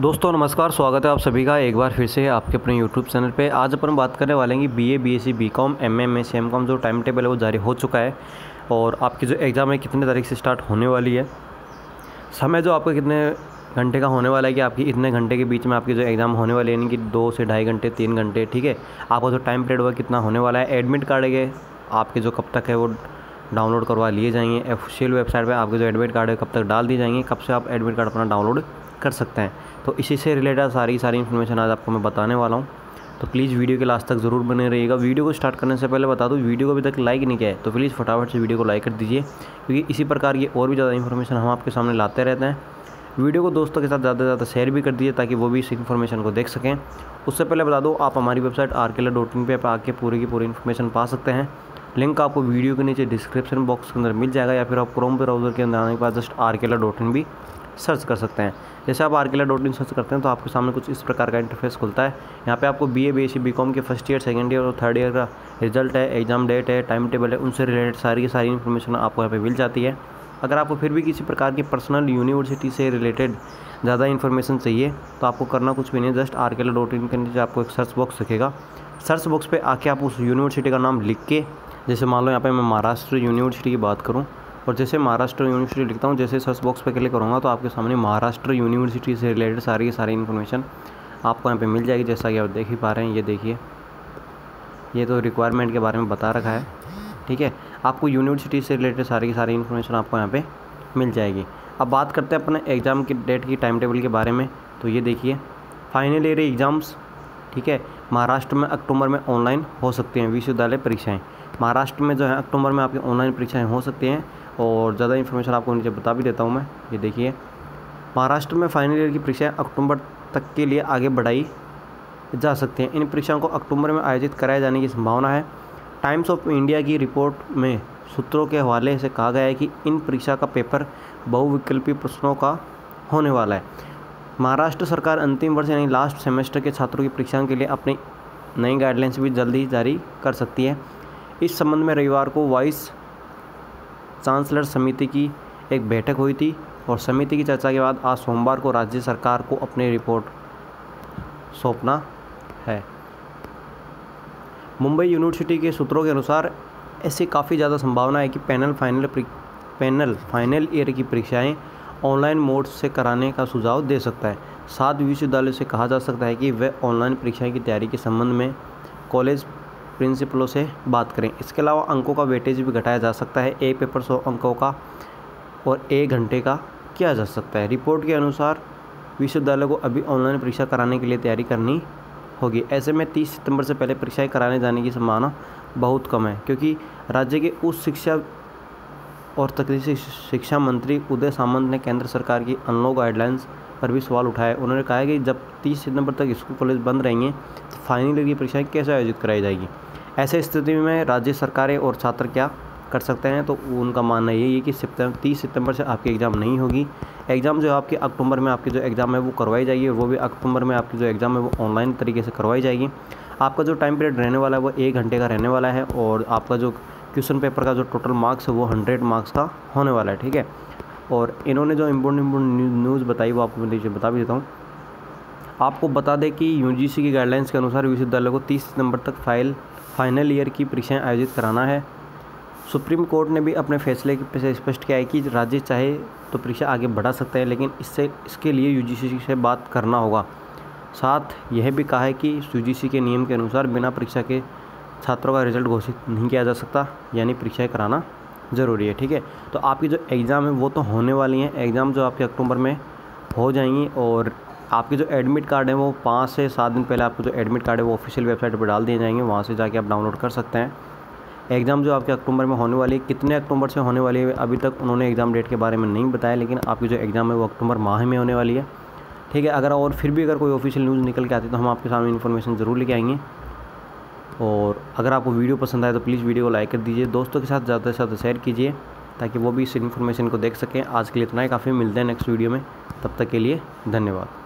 दोस्तों, नमस्कार, स्वागत है आप सभी का एक बार फिर से आपके अपने यूट्यूब चैनल पे। आज अपन बात करने वाले हैं कि B A B S C B com M M S M com जो टाइम टेबल है वो जारी हो चुका है और आपकी जो एग्ज़ाम है कितने तारीख से स्टार्ट होने वाली है। समय जो आपका कितने घंटे का होने वाला है कि आपकी इतने घंटे के बीच में आपकी जो एग्ज़ाम होने वाले यानी कि दो से ढाई घंटे, तीन घंटे, ठीक है? आपका जो टाइम पीरियड हुआ कितना होने वाला है एडमिट कार्ड है, आपके जो कब तक है वो डाउनलोड करवा लिए जाएँगे। ऑफिशियल वेबसाइट पे आपके जो एडमिट कार्ड है कब तक डाल दिए जाएँगे, कब से आप एडमिट कार्ड अपना डाउनलोड कर सकते हैं। तो इसी से रिलेटेड सारी सारी इन्फॉर्मेशन आज आपको मैं बताने वाला हूँ। तो प्लीज़ वीडियो के लास्ट तक ज़रूर बने रहिएगा। वीडियो को स्टार्ट करने से पहले बता दूँ वीडियो को अभी तक लाइक नहीं किया है तो प्लीज़ फटाफट से वीडियो को लाइक कर दीजिए, क्योंकि इसी प्रकार की और भी ज़्यादा इन्फॉर्मेशन हम आपके सामने लाते रहते हैं। वीडियो को दोस्तों के साथ ज़्यादा से ज़्यादा शेयर भी कर दीजिए, ताकि वो भी इस इन्फॉर्मेशन को देख सकें। उससे पहले बता दो, आप हमारी website R K dot in पर आके पूरी की पूरी इन्फॉर्मेशन पा सकते हैं। लिंक आपको वीडियो के नीचे डिस्क्रिप्शन बॉक्स के अंदर मिल जाएगा, या फिर आप क्रोम ब्राउज़र के अंदर आने के बाद just R K dot in भी। सर्च कर सकते हैं। जैसे आप आर डॉट इन सर्च करते हैं तो आपके सामने कुछ इस प्रकार का इंटरफेस खुलता है। यहाँ पे आपको B A B S C B com के फ़र्स्ट ईयर सेकेंड ईयर और थर्ड ईयर का रिज़ल्ट है एग्ज़ाम डेट है टाइम टेबल है, उनसे रिलेटेड सारी की सारी इन्फॉर्मेशन आपको यहाँ पे मिल जाती है। अगर आपको फिर भी किसी प्रकार की पर्सनल यूनिवर्सिटी से रिलेटेड ज़्यादा इन्फॉर्मेशन चाहिए तो आपको करना कुछ भी नहीं just R K dot in के नीचे आपको एक सर्च बॉक्स दिखेगा। सर्च बॉक्स पे आके आप उस यूनिवर्सिटी का नाम लिख के, जैसे मान लो यहाँ पे मैं महाराष्ट्र यूनिवर्सिटी की बात करूँ और जैसे महाराष्ट्र यूनिवर्सिटी लिखता हूँ, जैसे सर्च बॉक्स पर क्लिक करूँगा तो आपके सामने महाराष्ट्र यूनिवर्सिटी से रिलेटेड सारी की सारी इन्फॉर्मेशन आपको यहाँ पे मिल जाएगी, जैसा कि आप देख ही पा रहे हैं। ये देखिए, ये तो रिक्वायरमेंट के बारे में बता रखा है, ठीक है? आपको यूनिवर्सिटी से रिलेटेड सारी की सारी इन्फॉर्मेशन आपको यहाँ पे मिल जाएगी। अब बात करते हैं अपने एग्ज़ाम की डेट की टाइम टेबल के बारे में। तो ये देखिए फाइनल ईयर एग्ज़ाम्स ठीक है? महाराष्ट्र में अक्टूबर में ऑनलाइन हो सकती हैं विश्वविद्यालय परीक्षाएँ। महाराष्ट्र में जो है अक्टूबर में आपकी ऑनलाइन परीक्षाएँ हो सकती हैं। और ज़्यादा इन्फॉर्मेशन आपको नीचे बता भी देता हूँ मैं। ये देखिए, महाराष्ट्र में फाइनल ईयर की परीक्षाएँ अक्टूबर तक के लिए आगे बढ़ाई जा सकती हैं। इन परीक्षाओं को अक्टूबर में आयोजित कराए जाने की संभावना है। टाइम्स ऑफ़ इंडिया की रिपोर्ट में सूत्रों के हवाले से कहा गया है कि इन परीक्षा का पेपर बहुविकल्पी प्रश्नों का होने वाला है। महाराष्ट्र सरकार अंतिम वर्ष यानी लास्ट सेमेस्टर के छात्रों की परीक्षाओं के लिए अपनी नई गाइडलाइंस भी जल्द ही जारी कर सकती है। इस संबंध में रविवार को वाइस चांसलर समिति की एक बैठक हुई थी और समिति की चर्चा के बाद आज सोमवार को राज्य सरकार को अपनी रिपोर्ट सौंपना है। मुंबई यूनिवर्सिटी के सूत्रों के अनुसार, ऐसी काफ़ी ज़्यादा संभावना है कि panel final panel final year की परीक्षाएँ ऑनलाइन मोड से कराने का सुझाव दे सकता है। साथ विश्वविद्यालय से कहा जा सकता है कि वे ऑनलाइन परीक्षाएँ की तैयारी के संबंध में कॉलेज प्रिंसिपलों से बात करें। इसके अलावा अंकों का वेटेज भी घटाया जा सकता है। ए पेपर सौ अंकों का और ए घंटे का किया जा सकता है। रिपोर्ट के अनुसार विश्वविद्यालय को अभी ऑनलाइन परीक्षा कराने के लिए तैयारी करनी होगी। ऐसे में 30 सितंबर से पहले परीक्षाएँ कराने जाने की संभावना बहुत कम है, क्योंकि राज्य के उच्च शिक्षा और तकनीकी शिक्षा मंत्री उदय सामंत ने केंद्र सरकार की अनलॉक गाइडलाइंस पर भी सवाल उठाया उन्होंने कहा कि जब 30 सितंबर तक स्कूल कॉलेज बंद रहेंगे तो फाइनल की परीक्षाएँ कैसे आयोजित कराई जाएगी? ऐसे स्थिति में राज्य सरकारें और छात्र क्या कर सकते हैं? तो उनका मानना यही है कि सितंबर, तीस सितंबर से आपकी एग्ज़ाम नहीं होगी। एग्ज़ाम जो आपके अक्टूबर में आपकी जो एग्ज़ाम है वो करवाई जाएगी वो भी अक्टूबर में आपकी जो एग्ज़ाम है वो ऑनलाइन तरीके से करवाई जाएगी। आपका जो टाइम पीरियड रहने वाला है वो एक घंटे का रहने वाला है और आपका जो क्वेश्चन पेपर का जो टोटल मार्क्स है वो हंड्रेड मार्क्स का होने वाला है, ठीक है? और इन्होंने जो इम्पोर्टेंट इम्पोर्टेंट न्यूज़ बताई वो आपको मैं बता भी देता हूँ। आपको बता दें कि यूजीसी की गाइडलाइंस के अनुसार विश्वविद्यालय को तीस सितंबर तक फ़ाइल फाइनल ईयर की परीक्षाएँ आयोजित कराना है। सुप्रीम कोर्ट ने भी अपने फैसले से स्पष्ट किया है कि राज्य चाहे तो परीक्षा आगे बढ़ा सकते हैं, लेकिन इससे, इसके लिए यूजीसी से बात करना होगा। साथ यह भी कहा है कि यूजीसी के नियम के अनुसार बिना परीक्षा के छात्रों का रिज़ल्ट घोषित नहीं किया जा सकता, यानी परीक्षाएँ कराना ज़रूरी है, ठीक है? तो आपकी जो एग्ज़ाम है वो तो होने वाली हैं। एग्ज़ाम जो आपके अक्टूबर में हो जाएँगी और आपके जो एडमिट कार्ड है वो पाँच से सात दिन पहले आपको जो एडमिट कार्ड है वो ऑफिशियल वेबसाइट पर डाल दिए जाएँगे। वहाँ से जाके आप डाउनलोड कर सकते हैं। एग्ज़ाम जो आपके अक्टूबर में होने वाली है, कितने अक्टूबर से होने वाली है, अभी तक उन्होंने एग्ज़ाम डेट के बारे में नहीं बताया, लेकिन आपकी जो एग्ज़ाम है वो अक्टूबर माह में होने वाली है। ठीक है, अगर और फिर भी अगर कोई ऑफिशियल न्यूज़ निकल के आती तो हम आपके सामने इन्फॉर्मेशन ज़रूर लेके आएँगे। और अगर आपको वीडियो पसंद आए तो प्लीज़ वीडियो को लाइक कर दीजिए, दोस्तों के साथ, ज़्यादा से ज़्यादा शेयर कीजिए, ताकि वो भी इस इन्फॉर्मेशन को देख सकें। आज के लिए इतना ही, काफ़ी मिलते हैं नेक्स्ट वीडियो में। तब तक के लिए धन्यवाद।